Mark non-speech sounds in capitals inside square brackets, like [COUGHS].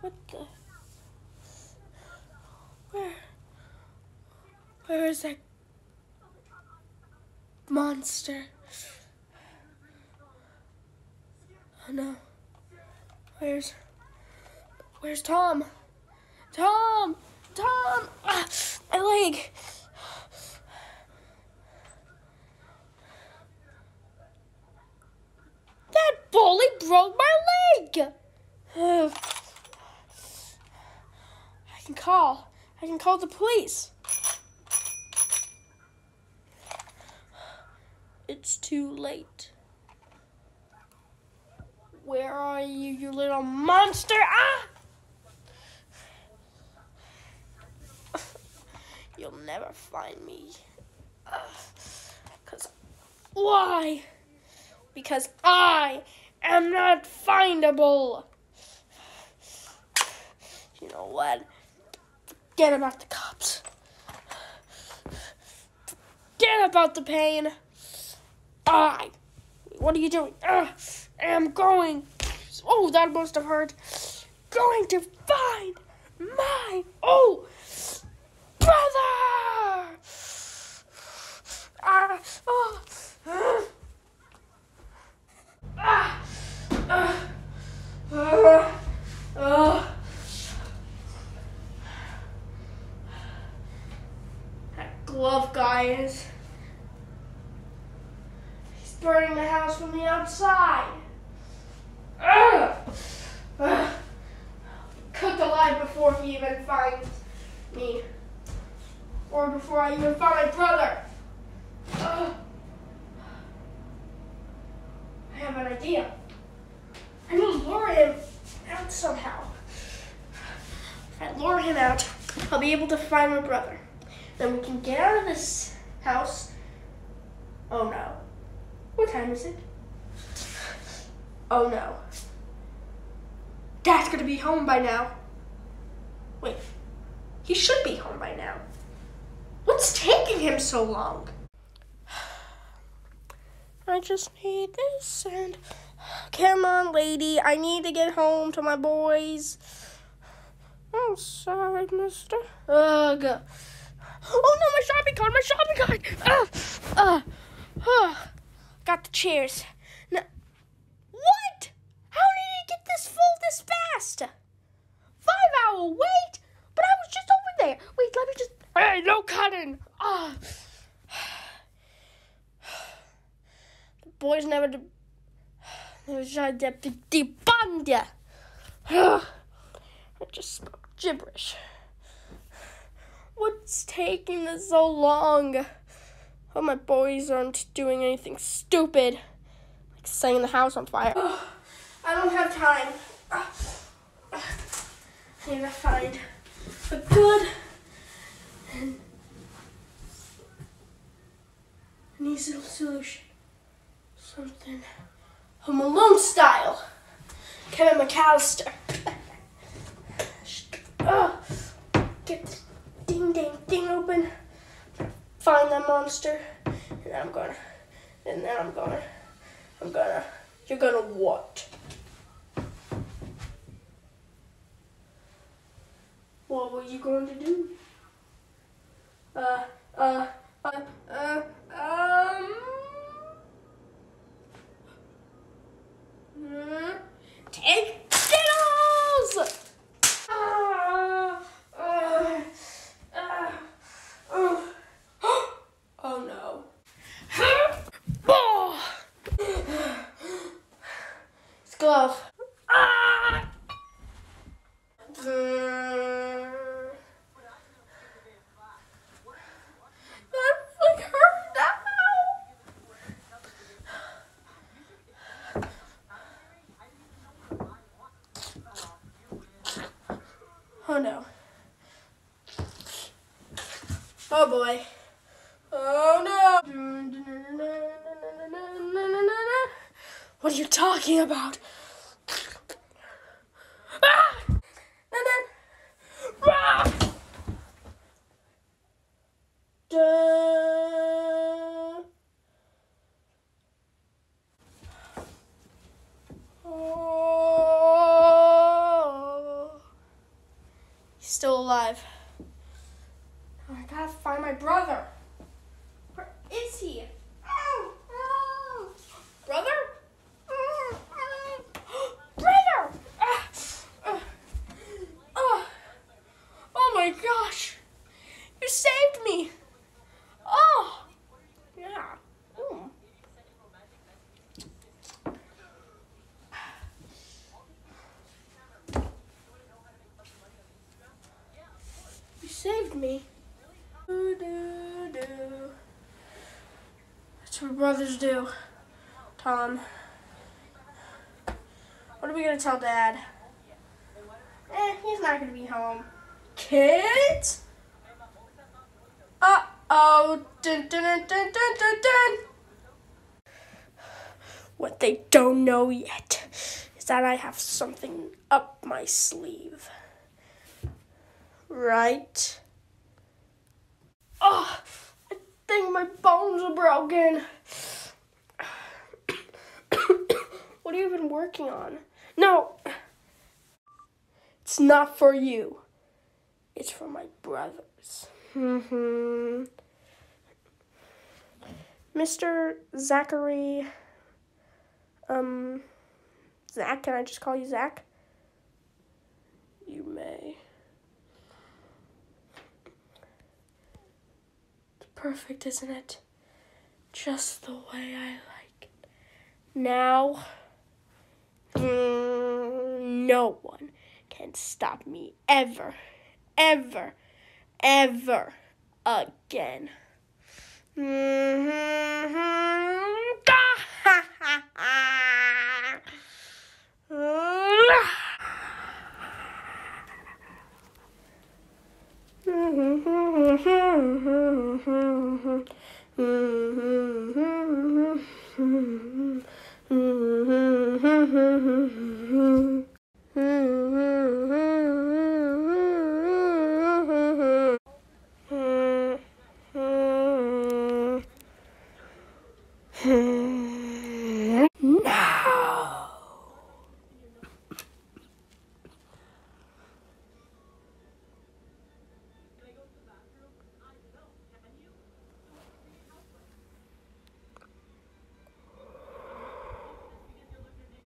What the? Where? Where is that monster? Oh no. Where's Where's Tom? Tom! Tom! Ah, my leg! That bully broke my leg! [SIGHS] I can call. I can call the police. It's too late. Where are you, you little monster? Ah! [SIGHS] You'll never find me. [SIGHS] Because why? Because I am not findable. You know what? Forget about the cops. Forget about the pain. I. What are you doing? Uh, am going. Oh, that must have hurt. Going to find my. Oh! brother! Ah, oh, ah, ah, ah, ah, ah. That glove guy is. He's burning the house from the outside. Ah, ah. Cooked alive before he even finds me or before I even found my brother. Ugh. I have an idea. I need to lure him out somehow. If I lure him out, I'll be able to find my brother. Then we can get out of this house. Oh no. What time is it? Oh no. Dad's gonna be home by now. Wait, he should be home by now. What's taking him so long? I just need this and come on, lady. I need to get home to my boys. Oh, sorry, mister. Ugh. Oh no, my shopping cart, my shopping cart. Uh, uh, uh. Got the chairs. Now, what? How did he get this full this fast? Five hour wait? But I was just over there. Wait, let me just Hey, no cutting! Ah. The boys never, de- never tried to debund ya. [SIGHS] I just spoke gibberish. What's taking this so long? Oh, my boys aren't doing anything stupid, like setting the house on fire. Oh, I don't have time. I need to find a good and an easy solution. Something Home Alone style. Kevin McAllister. [LAUGHS] oh, get this open. Find that monster. And I'm gonna, and then I'm gonna, I'm gonna, you're gonna what? What were you going to do? uh, uh, uh, uh, um, mm, take Skittles! Uh, uh, uh, uh. oh no. It's glove. Ah! Mm. That like hurt now. Oh no. Oh boy. Oh no. What are you talking about? He's still alive. I gotta find my brother. Where is he? Oh, oh. Brother? [GASPS] Brother! Ah. [GASPS] Oh my gosh! You saved me! Oh! Yeah. Mm. You saved me. Doo, doo. That's what brothers do. Tom. What are we gonna tell Dad? Eh, he's not gonna be home. Kids? Uh oh. Dun, dun, dun, dun, dun, dun, dun. What they don't know yet is that I have something up my sleeve. Right? Oh, I think my bones are broken. [COUGHS] what have you been working on? No, it's not for you. It's for my brothers. hmm Mr. Zachary. Um, Zach, can I just call you Zach? perfect, isn't it? Just the way I like it. Now, no one can stop me ever, ever, ever again. Mm-hmm. [LAUGHS] Mm-hmm. Mm-hmm.